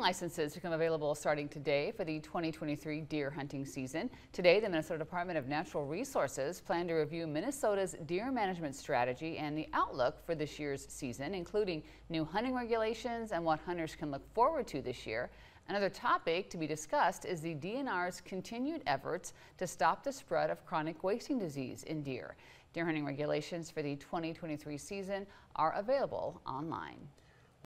licenses become available starting today for the 2023 deer hunting season. Today, the Minnesota Department of Natural Resources plan to review Minnesota's deer management strategy and the outlook for this year's season, including new hunting regulations and what hunters can look forward to this year. Another topic to be discussed is the DNR's continued efforts to stop the spread of chronic wasting disease in deer. Deer hunting regulations for the 2023 season are available online.